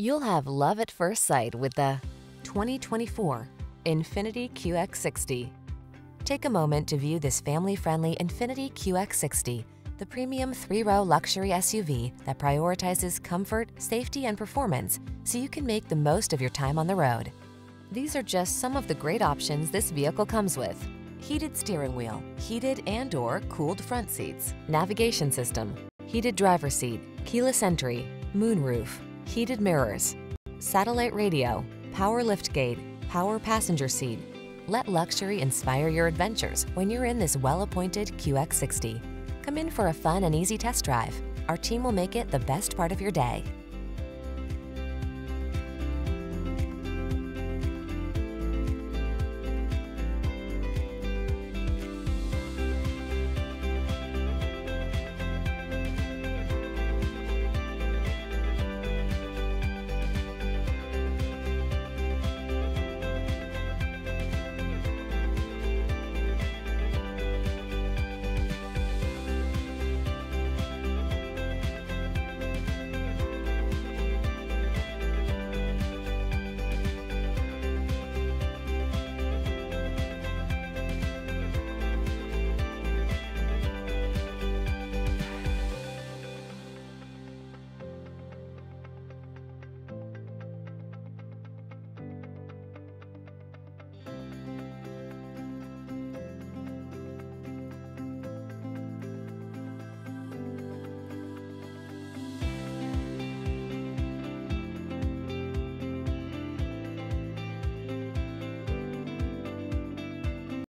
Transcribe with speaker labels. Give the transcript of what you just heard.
Speaker 1: You'll have love at first sight with the 2024 Infiniti QX60. Take a moment to view this family-friendly Infiniti QX60, the premium three-row luxury SUV that prioritizes comfort, safety, and performance so you can make the most of your time on the road. These are just some of the great options this vehicle comes with. Heated steering wheel, heated and or cooled front seats, navigation system, heated driver seat, keyless entry, moonroof, heated mirrors, satellite radio, power liftgate, power passenger seat. Let luxury inspire your adventures when you're in this well-appointed QX60. Come in for a fun and easy test drive. Our team will make it the best part of your day.